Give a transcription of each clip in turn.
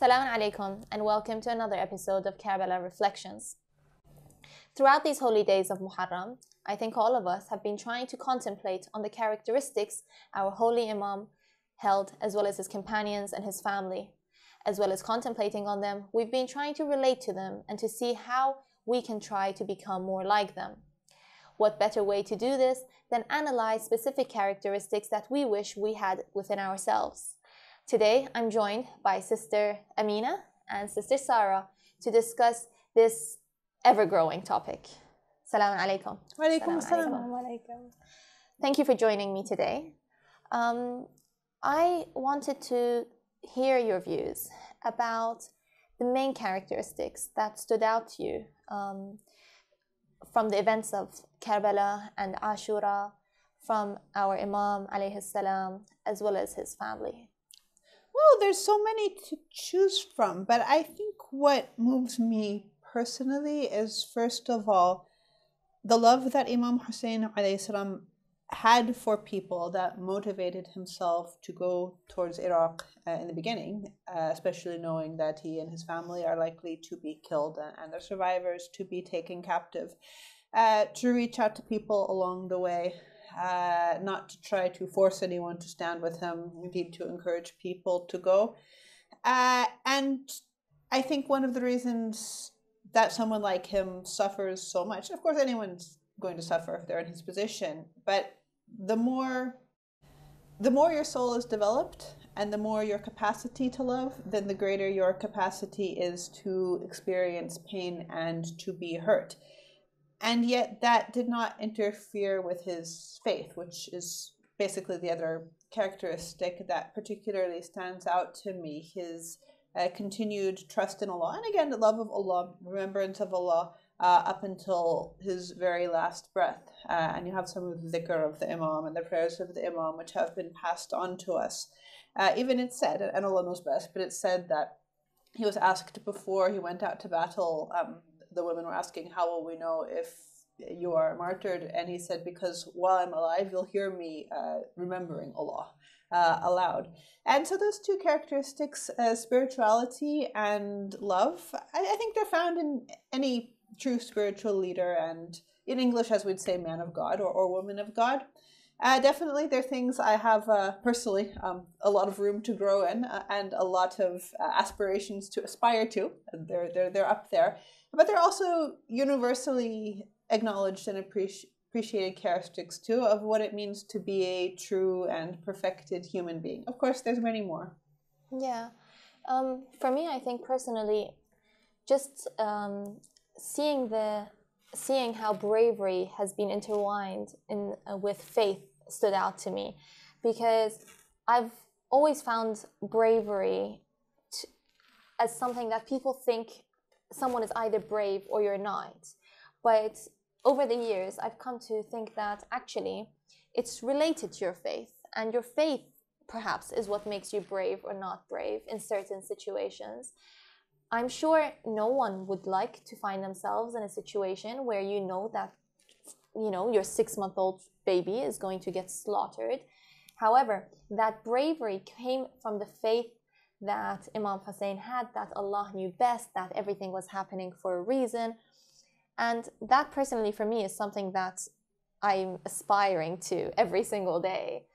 Salaam alaikum and welcome to another episode of Karbala Reflections. Throughout these holy days of Muharram, I think all of us have been trying to contemplate on the characteristics our holy Imam held, as well as his companions and his family. As well as contemplating on them, we've been trying to relate to them and to see how we can try to become more like them. What better way to do this than analyze specific characteristics that we wish we had within ourselves? Today, I'm joined by Sister Amina and Sister Saarah to discuss this ever growing topic. Salam alaikum. Walaikum Salam salam. Thank you for joining me today. Um, I wanted to hear your views about the main characteristics that stood out to you um, from the events of Karbala and Ashura, from our Imam alayhi salam, as well as his family. Well, there's so many to choose from, but I think what moves me personally is first of all the love that Imam Hussein salam had for people that motivated himself to go towards Iraq uh, in the beginning, uh, especially knowing that he and his family are likely to be killed and, and their survivors to be taken captive, uh, to reach out to people along the way uh, not to try to force anyone to stand with him, indeed to encourage people to go. Uh, and I think one of the reasons that someone like him suffers so much, of course, anyone's going to suffer if they're in his position, but the more the more your soul is developed and the more your capacity to love, then the greater your capacity is to experience pain and to be hurt and yet that did not interfere with his faith, which is basically the other characteristic that particularly stands out to me his uh, continued trust in Allah, and again, the love of Allah, remembrance of Allah. Uh, up until his very last breath. Uh, and you have some of the dhikr of the Imam and the prayers of the Imam, which have been passed on to us. Uh, even it's said, and Allah knows best, but it's said that he was asked before he went out to battle um, the women were asking, How will we know if you are martyred? And he said, Because while I'm alive, you'll hear me uh, remembering Allah. Uh, aloud. And so those two characteristics, uh, spirituality and love, I, I, think they're found in any true spiritual leader and in English, as we'd say, man of God or, or woman of God. Uh, definitely, they're things I have uh, personally um, a lot of room to grow in uh, and a lot of uh, aspirations to aspire to. They're, they're, they're up there but they're also universally acknowledged and appreci- appreciated characteristics too of what it means to be a true and perfected human being. Of course, there's many more. Yeah, um, for me, I think personally, just um, seeing the seeing how bravery has been intertwined in uh, with faith stood out to me because I've always found bravery as something that people think someone is either brave or you're not. But over the years, I've come to think that actually it's related to your faith, and your faith perhaps is what makes you brave or not brave in certain situations. I'm sure no one would like to find themselves in a situation where you know that you know your 6-month-old baby is going to get slaughtered. However, that bravery came from the faith that Imam Hussein had, that Allah knew best, that everything was happening for a reason. And that personally for me is something that I'm aspiring to every single day.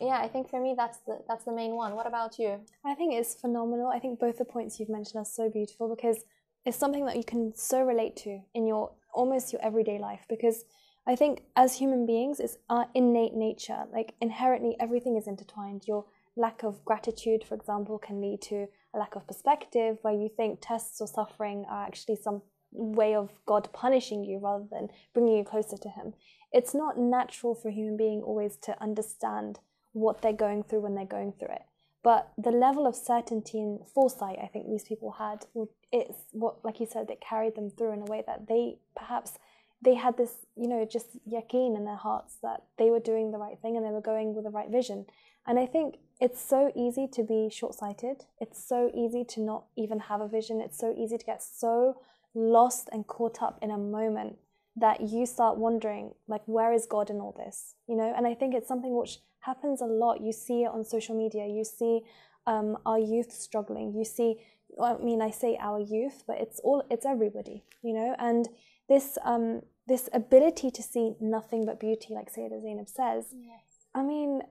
Yeah, I think for me that's the that's the main one. What about you? I think it's phenomenal. I think both the points you've mentioned are so beautiful because it's something that you can so relate to in your almost your everyday life because I think as human beings it's our innate nature. Like inherently everything is intertwined. Your lack of gratitude, for example, can lead to a lack of perspective where you think tests or suffering are actually some way of God punishing you rather than bringing you closer to Him. It's not natural for a human being always to understand what they're going through when they're going through it. But the level of certainty and foresight I think these people had, it's what, like you said, that carried them through in a way that they perhaps they had this, you know, just yakin in their hearts that they were doing the right thing and they were going with the right vision. And I think it's so easy to be short sighted. It's so easy to not even have a vision. It's so easy to get so lost and caught up in a moment that you start wondering, like, where is God in all this? You know, and I think it's something which happens a lot. You see it on social media. You see um, our youth struggling. You see, I mean, I say our youth, but it's all it's everybody, you know. And this um, this ability to see nothing but beauty, like Sayyidah Zainab says. Yes. I mean,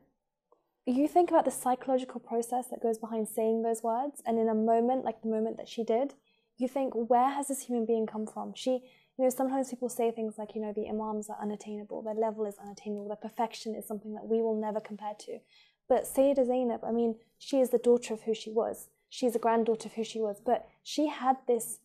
you think about the psychological process that goes behind saying those words, and in a moment like the moment that she did, you think, where has this human being come from? She you know, sometimes people say things like, you know, the imams are unattainable, their level is unattainable, their perfection is something that we will never compare to. But Sayyidah Zainab, I mean, she is the daughter of who she was. She's a granddaughter of who she was. But she had this,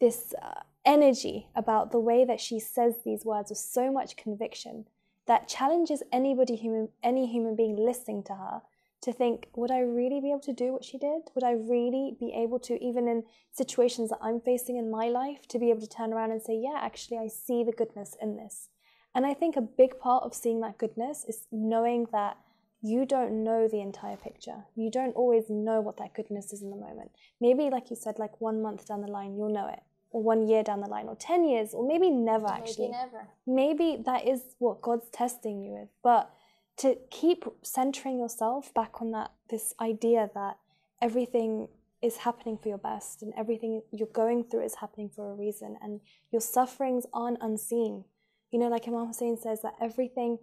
this uh, energy about the way that she says these words with so much conviction that challenges anybody human, any human being listening to her to think, would I really be able to do what she did? Would I really be able to, even in situations that I'm facing in my life, to be able to turn around and say, yeah, actually, I see the goodness in this. And I think a big part of seeing that goodness is knowing that you don't know the entire picture. You don't always know what that goodness is in the moment. Maybe, like you said, like one month down the line, you'll know it, or one year down the line, or 10 years, or maybe never actually. Maybe never. Maybe that is what God's testing you with. But to keep centering yourself back on that this idea that everything is happening for your best and everything you're going through is happening for a reason and your sufferings aren't unseen. You know like imam hussein says that everything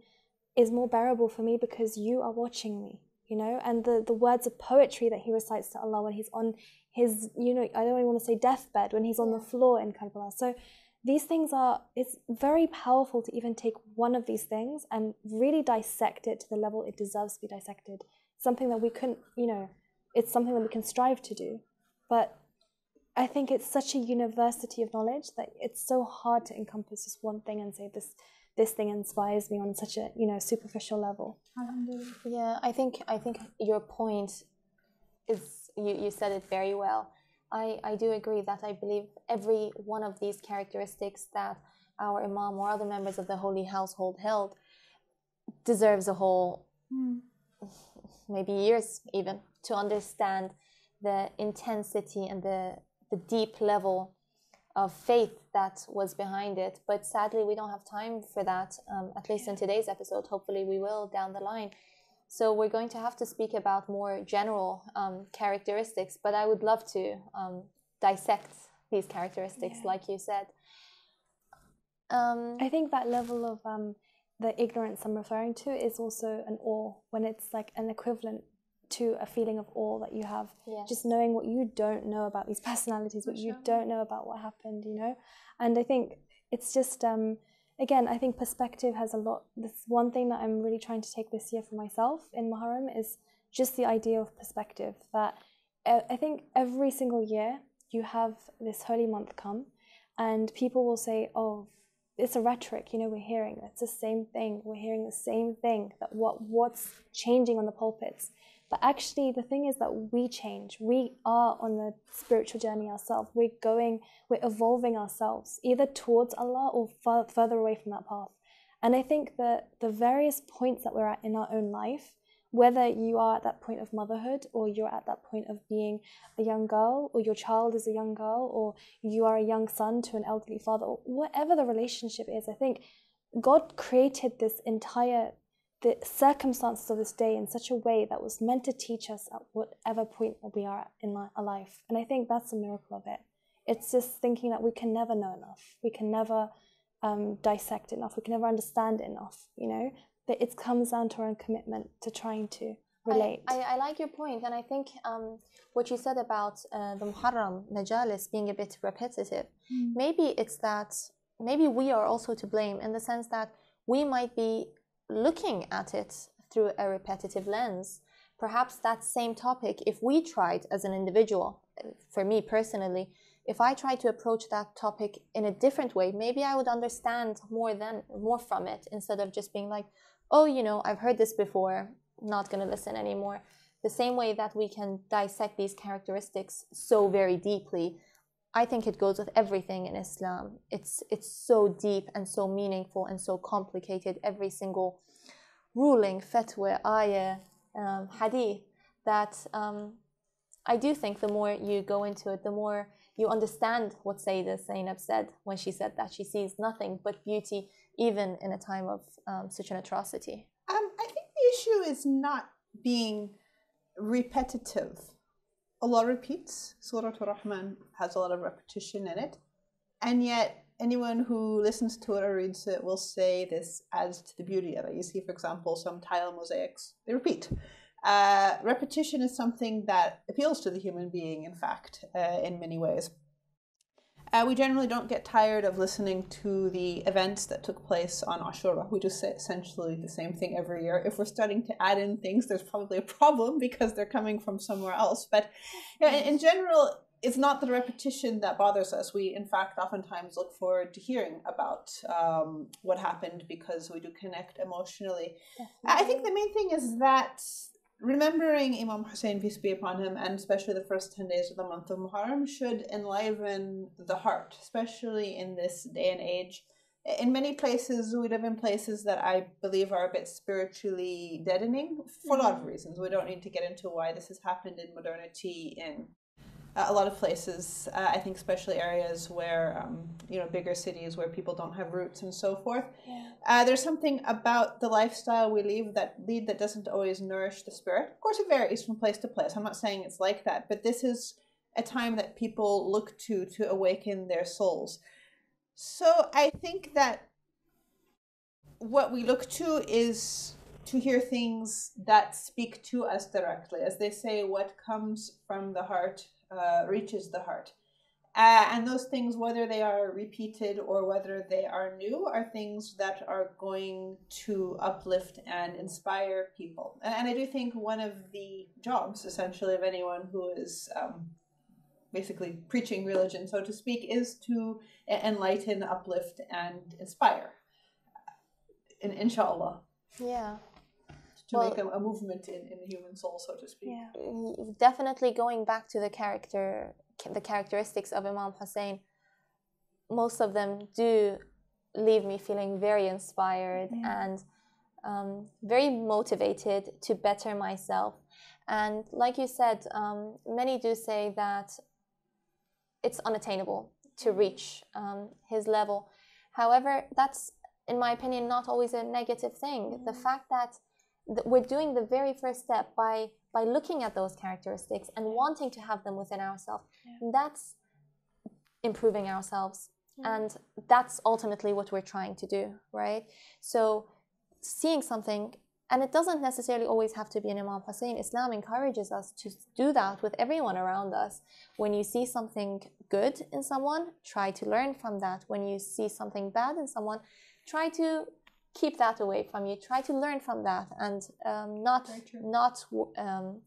is more bearable for me because you are watching me you know? And the, the words of poetry that he recites to allah when he's on his you know i don't even want to say deathbed when he's on the floor in karbala. So these things are it's very powerful to even take one of these things and really dissect it to the level it deserves to be dissected. Something that we couldn't you know it's something that we can strive to do. But i think it's such a university of knowledge that it's so hard to encompass just one thing and say this this thing inspires me on such a you know superficial level. Yeah i think i think your point is you, you said it very well I, I do agree that I believe every one of these characteristics that our Imam or other members of the holy household held deserves a whole, mm. maybe years even, to understand the intensity and the, the deep level of faith that was behind it. But sadly, we don't have time for that, um, at least in today's episode. Hopefully, we will down the line. So we're going to have to speak about more general um, characteristics, but I would love to um, dissect these characteristics, yeah. like you said. Um, I think that level of um, the ignorance I'm referring to is also an awe when it's like an equivalent to a feeling of awe that you have yes. just knowing what you don't know about these personalities what sure. you don't know about what happened you know and i think it's just um, again, I think perspective has a lot. This one thing that I'm really trying to take this year for myself in Muharram is just the idea of perspective. That I think every single year you have this holy month come, and people will say, "Oh, it's a rhetoric." You know, we're hearing it's the same thing. We're hearing the same thing. That what what's changing on the pulpits. But actually, the thing is that we change. We are on the spiritual journey ourselves. We're going, we're evolving ourselves either towards Allah or far, further away from that path. And I think that the various points that we're at in our own life, whether you are at that point of motherhood or you're at that point of being a young girl or your child is a young girl or you are a young son to an elderly father or whatever the relationship is, I think God created this entire the circumstances of this day in such a way that was meant to teach us at whatever point we are in our life. And I think that's the miracle of it. It's just thinking that we can never know enough. We can never um, dissect enough. We can never understand enough, you know? But it comes down to our own commitment to trying to relate. I, I, I like your point, and I think um, what you said about uh, the Muharram Majalis being a bit repetitive, mm. maybe it's that, maybe we are also to blame in the sense that we might be looking at it through a repetitive lens. Perhaps that same topic, if we tried as an individual, for me personally, if I tried to approach that topic in a different way, maybe I would understand more than more from it instead of just being like, oh, you know, I've heard this before, not going to listen anymore. The same way that we can dissect these characteristics so very deeply, I think it goes with everything in Islam. It's it's so deep and so meaningful and so complicated. Every single ruling, fatwa, ayah, um, hadith. That um, I do think the more you go into it, the more you understand what Sayyidah Zainab said when she said that she sees nothing but beauty, even in a time of um, such an atrocity. Um, I think the issue is not being repetitive. Allah repeats. Surah Ar-Rahman has a lot of repetition in it. And yet, anyone who listens to it or reads it will say this adds to the beauty of it. You see, for example, some tile mosaics, they repeat. Uh, repetition is something that appeals to the human being, in fact, uh, in many ways. Uh, we generally don't get tired of listening to the events that took place on Ashura. We just say essentially the same thing every year. If we're starting to add in things, there's probably a problem because they're coming from somewhere else. But in, in general, it's not the repetition that bothers us. We, in fact, oftentimes look forward to hearing about um, what happened because we do connect emotionally. Definitely. I think the main thing is that remembering Imam Hussein, peace be upon him, and especially the first 10 days of the month of Muharram, should enliven the heart, especially in this day and age. In many places, we live in places that I believe are a bit spiritually deadening for a lot of mm-hmm. reasons. We don't need to get into why this has happened in modernity in a lot of places, uh, I think, especially areas where, um, you know, bigger cities where people don't have roots and so forth. Yeah. Uh, there's something about the lifestyle we lead that lead that doesn't always nourish the spirit. Of course, it varies from place to place. I'm not saying it's like that, but this is a time that people look to to awaken their souls. So I think that what we look to is to hear things that speak to us directly. As they say, what comes from the heart uh, reaches the heart. Uh, and those things, whether they are repeated or whether they are new, are things that are going to uplift and inspire people. And, and I do think one of the jobs, essentially, of anyone who is um, basically preaching religion, so to speak, is to enlighten, uplift, and inspire. In, inshallah. Yeah to well, make a, a, movement in, in the human soul, so to speak. Yeah. Definitely going back to the character, the characteristics of Imam Hussein, most of them do leave me feeling very inspired yeah. and um, very motivated to better myself. And like you said, um, many do say that it's unattainable to reach um, his level. However, that's, in my opinion, not always a negative thing. Mm-hmm. The fact that we're doing the very first step by by looking at those characteristics and wanting to have them within ourselves yeah. that's improving ourselves yeah. and that's ultimately what we're trying to do right so seeing something and it doesn't necessarily always have to be an Imam Hussein. Islam encourages us to do that with everyone around us. When you see something good in someone, try to learn from that. When you see something bad in someone, try to keep that away from you. Try to learn from that and um, not not um,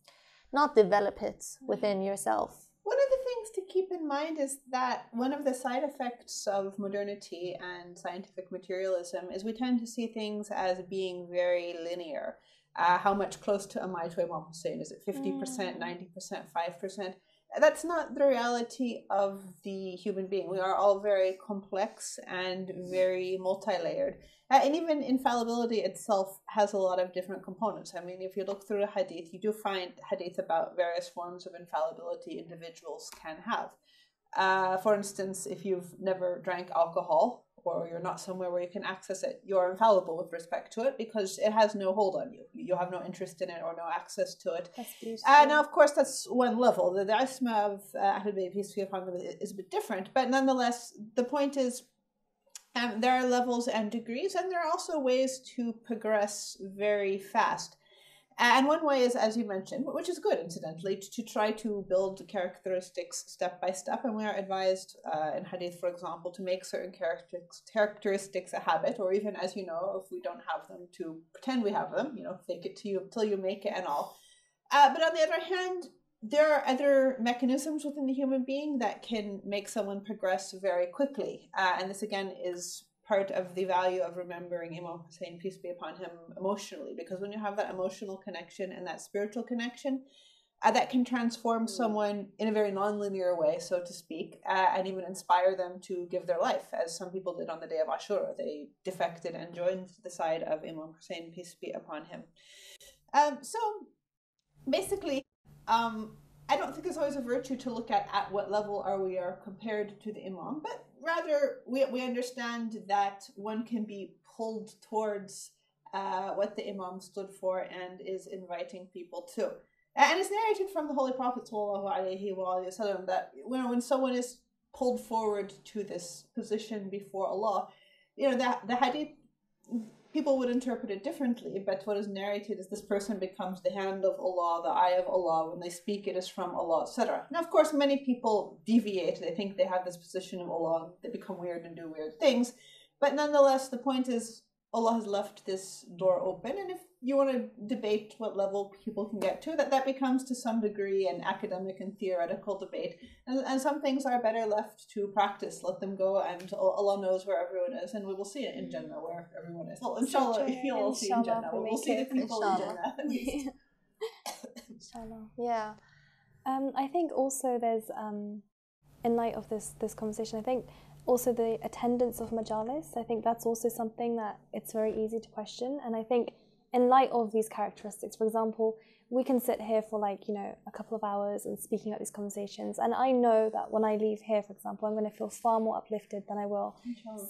not develop it within yourself. One of the things to keep in mind is that one of the side effects of modernity and scientific materialism is we tend to see things as being very linear. Uh, how much close to am I to Imam Hussein? Is it 50%, mm. 90%, 5%? That's not the reality of the human being. We are all very complex and very multi layered. Uh, and even infallibility itself has a lot of different components. I mean, if you look through the hadith, you do find hadith about various forms of infallibility individuals can have. Uh, for instance, if you've never drank alcohol or you're not somewhere where you can access it, you're infallible with respect to it because it has no hold on you. You have no interest in it or no access to it. Now, of course, that's one level. The, the isma of uh, Ahlul Bayt, peace be upon them, is a bit different. But nonetheless, the point is um, there are levels and degrees, and there are also ways to progress very fast. And one way is, as you mentioned, which is good, incidentally, to, to try to build characteristics step by step. And we are advised uh, in Hadith, for example, to make certain characteristics, characteristics a habit, or even, as you know, if we don't have them, to pretend we have them, you know, fake it to you until you make it and all. Uh, but on the other hand, there are other mechanisms within the human being that can make someone progress very quickly. Uh, and this, again, is part of the value of remembering Imam Hussein, peace be upon him, emotionally. Because when you have that emotional connection and that spiritual connection, uh, that can transform mm. someone in a very non-linear way, so to speak, uh, and even inspire them to give their life, as some people did on the day of Ashura. They defected and joined the side of Imam Hussein, peace be upon him. Um, so, basically, um, I don't think it's always a virtue to look at at what level are we are compared to the imam, but rather we, we understand that one can be pulled towards uh, what the imam stood for and is inviting people to. And it's narrated from the Holy Prophet وسلم, that when, when someone is pulled forward to this position before Allah, you know, the, the hadith people would interpret it differently, but what is narrated is this person becomes the hand of Allah, the eye of Allah. When they speak, it is from Allah, etc. Now, of course, many people deviate. They think they have this position of Allah. They become weird and do weird things. But nonetheless, the point is Allah has left this door open, and if you want to debate what level people can get to, that that becomes to some degree an academic and theoretical debate, and, and some things are better left to practice. Let them go, and Allah knows where everyone is, and we will see it in Jannah where everyone is. Well, inshallah, you'll see in Jannah. We'll, we'll see the people inshallah. in Jannah. inshallah. Yeah. Um, I think also there's, um, in light of this this conversation, I think also the attendance of majalis. I think that's also something that it's very easy to question, and I think in light of these characteristics, for example, we can sit here for like, you know, a couple of hours and speaking about these conversations. And I know that when I leave here, for example, I'm going to feel far more uplifted than I will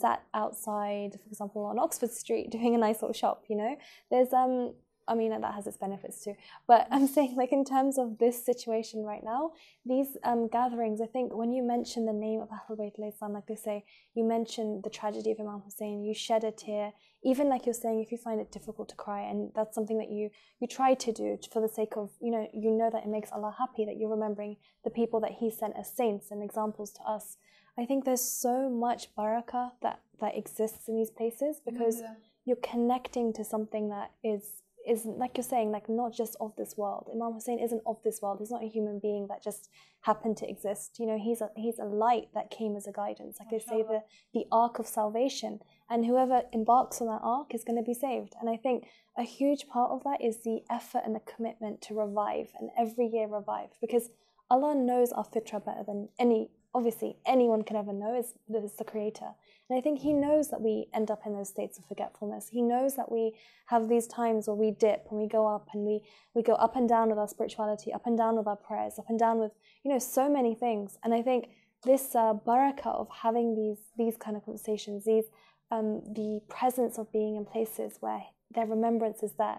sat outside, for example, on Oxford Street doing a nice little shop, you know? There's um I mean, that has its benefits too. But I'm saying, like, in terms of this situation right now, these um, gatherings, I think when you mention the name of Ahlul Bayt, like they say, you mention the tragedy of Imam Hussein, you shed a tear, even like you're saying, if you find it difficult to cry, and that's something that you, you try to do for the sake of, you know, you know that it makes Allah happy that you're remembering the people that He sent as saints and examples to us. I think there's so much barakah that, that exists in these places because yeah. you're connecting to something that is is like you're saying, like not just of this world. Imam Hussein isn't of this world. He's not a human being that just happened to exist. You know, he's a he's a light that came as a guidance. Like they say, the the ark of salvation, and whoever embarks on that ark is going to be saved. And I think a huge part of that is the effort and the commitment to revive and every year revive because Allah knows our fitra better than any obviously anyone can ever know is, is the creator and I think he knows that we end up in those states of forgetfulness. He knows that we have these times where we dip and we go up and we, we go up and down with our spirituality, up and down with our prayers, up and down with, you know, so many things. And I think this uh, barakah of having these, these kind of conversations, these, um, the presence of being in places where their remembrance is there,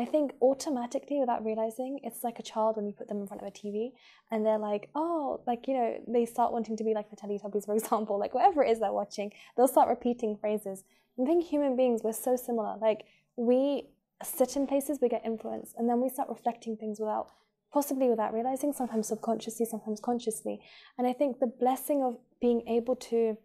I think automatically without realizing, it's like a child when you put them in front of a TV and they're like, oh, like, you know, they start wanting to be like the Teletubbies, for example, like whatever it is they're watching, they'll start repeating phrases. I think human beings, we're so similar. Like, we sit in places, we get influenced, and then we start reflecting things without, possibly without realizing, sometimes subconsciously, sometimes consciously. And I think the blessing of being able to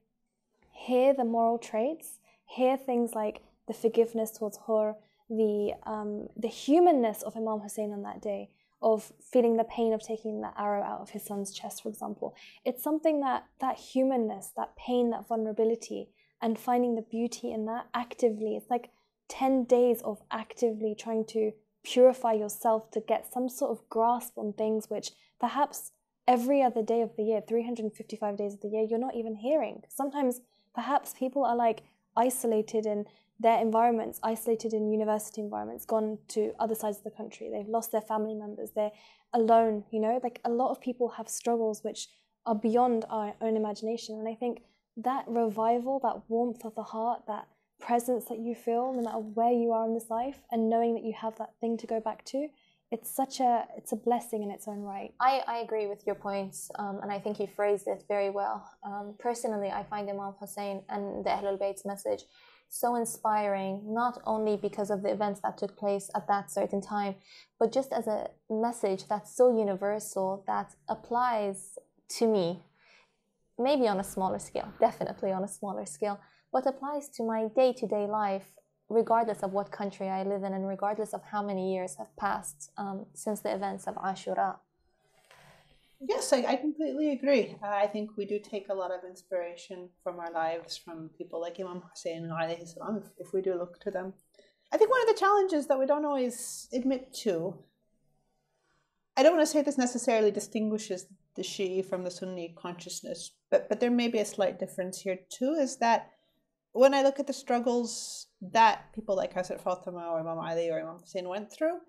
hear the moral traits, hear things like the forgiveness towards Hurr, the um, the humanness of Imam Hussein on that day, of feeling the pain of taking that arrow out of his son's chest, for example. It's something that that humanness, that pain, that vulnerability, and finding the beauty in that actively. It's like ten days of actively trying to purify yourself to get some sort of grasp on things which perhaps every other day of the year, 355 days of the year, you're not even hearing. Sometimes perhaps people are like isolated and their environments, isolated in university environments, gone to other sides of the country. They've lost their family members. They're alone, you know? Like a lot of people have struggles which are beyond our own imagination. And I think that revival, that warmth of the heart, that presence that you feel no matter where you are in this life and knowing that you have that thing to go back to it's such a it's a blessing in its own right i, I agree with your points um, and i think you phrased it very well um, personally i find imam hussein and the ahlul bayt's message so inspiring, not only because of the events that took place at that certain time, but just as a message that's so universal that applies to me, maybe on a smaller scale, definitely on a smaller scale, but applies to my day to day life, regardless of what country I live in and regardless of how many years have passed um, since the events of Ashura. Yes, I, I completely agree. Uh, I think we do take a lot of inspiration from our lives from people like Imam Hussein alayhi salam, if, if we do look to them. I think one of the challenges that we don't always admit to, I don't want to say this necessarily distinguishes the Shi'i from the Sunni consciousness, but, but there may be a slight difference here too, is that when I look at the struggles that people like Hazrat Fatima or Imam Ali or Imam Hussein went through,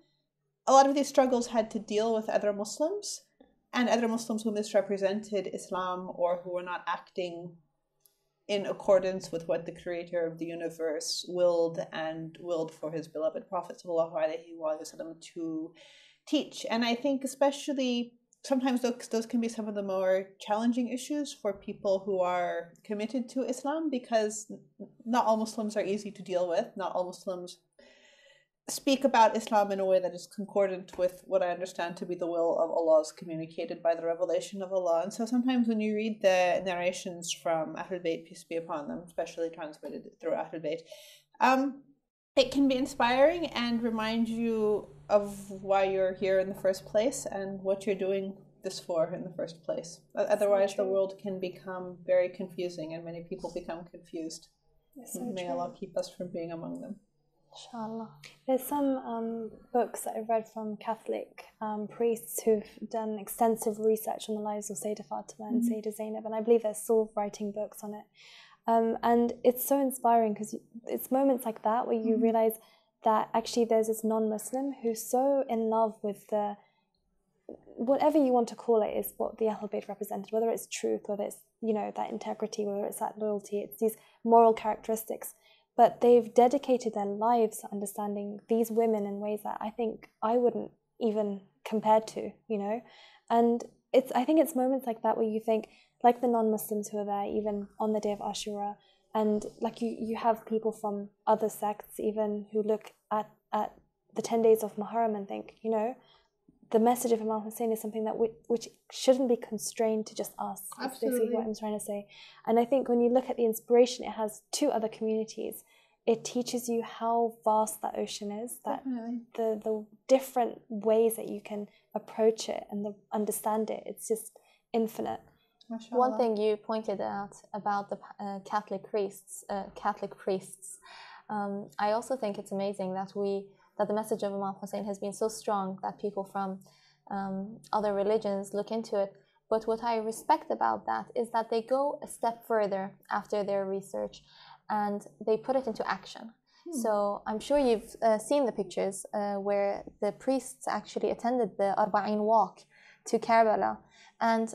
a lot of these struggles had to deal with other Muslims and other Muslims who misrepresented Islam or who were not acting in accordance with what the creator of the universe willed and willed for his beloved Prophet وسلم, to teach. And I think, especially sometimes those, those can be some of the more challenging issues for people who are committed to Islam because not all Muslims are easy to deal with. Not all Muslims speak about Islam in a way that is concordant with what I understand to be the will of Allah as communicated by the revelation of Allah. And so sometimes when you read the narrations from Ahlul Bayt, peace be upon them, especially transmitted through Ahlul Bayt, um, it can be inspiring and remind you of why you're here in the first place and what you're doing this for in the first place. Otherwise, so the world can become very confusing and many people become confused. So May true. Allah keep us from being among them. Inshallah. There's some um, books that I've read from Catholic um, priests who've done extensive research on the lives of Sayyidah Fatima and mm-hmm. Sayyidah Zainab, and I believe they're still writing books on it. Um, and it's so inspiring because it's moments like that where you mm-hmm. realize that actually there's this non-Muslim who's so in love with the whatever you want to call it is what the Ahlul Bayt represented, whether it's truth, whether it's you know that integrity, whether it's that loyalty, it's these moral characteristics but they've dedicated their lives to understanding these women in ways that I think I wouldn't even compare to, you know? And it's I think it's moments like that where you think, like the non-Muslims who are there, even on the day of Ashura, and like you, you have people from other sects even who look at, at the 10 days of Muharram and think, you know, the message of Imam Hussein is something that we, which shouldn't be constrained to just us. That's basically what I'm trying to say. And I think when you look at the inspiration it has to other communities, it teaches you how vast that ocean is, that Definitely. the the different ways that you can approach it and the, understand it. It's just infinite. One thing you pointed out about the uh, Catholic priests, uh, Catholic priests, um, I also think it's amazing that we that the message of Imam Hussein has been so strong that people from um, other religions look into it. But what I respect about that is that they go a step further after their research and they put it into action. Hmm. So I'm sure you've uh, seen the pictures uh, where the priests actually attended the Arba'in walk to Karbala. And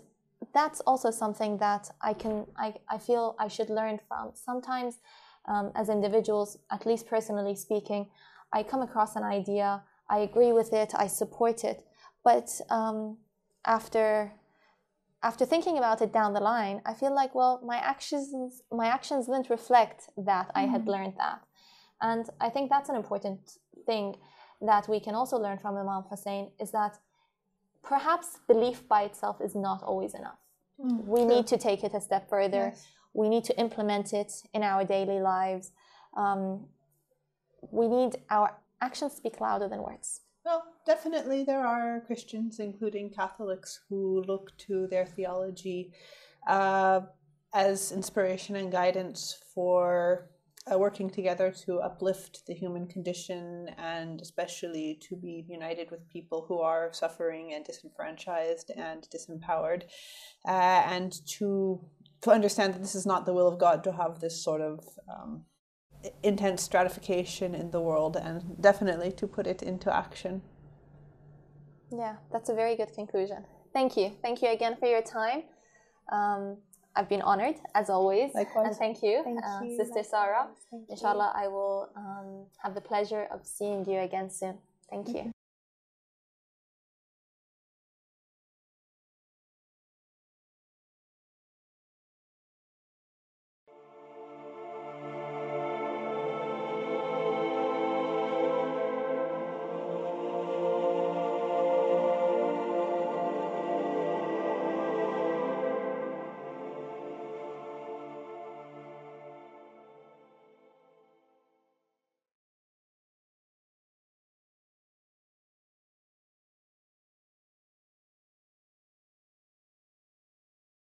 that's also something that I can I, I feel I should learn from. Sometimes um, as individuals, at least personally speaking, I come across an idea, I agree with it, I support it, but um, after after thinking about it down the line, I feel like well, my actions my actions didn't reflect that. I had mm. learned that, and I think that's an important thing that we can also learn from Imam Hussein is that perhaps belief by itself is not always enough. Mm, we true. need to take it a step further. Yes. We need to implement it in our daily lives. Um, we need our actions speak louder than words. Well, definitely there are Christians, including Catholics, who look to their theology uh, as inspiration and guidance for uh, working together to uplift the human condition and especially to be united with people who are suffering and disenfranchised and disempowered uh, and to to understand that this is not the will of God to have this sort of um, intense stratification in the world and definitely to put it into action. Yeah, that's a very good conclusion. Thank you. Thank you again for your time. Um, I've been honored as always. Likewise. And thank you, thank uh, you. Sister Saarah. Inshallah. I will um, have the pleasure of seeing you again soon. Thank you.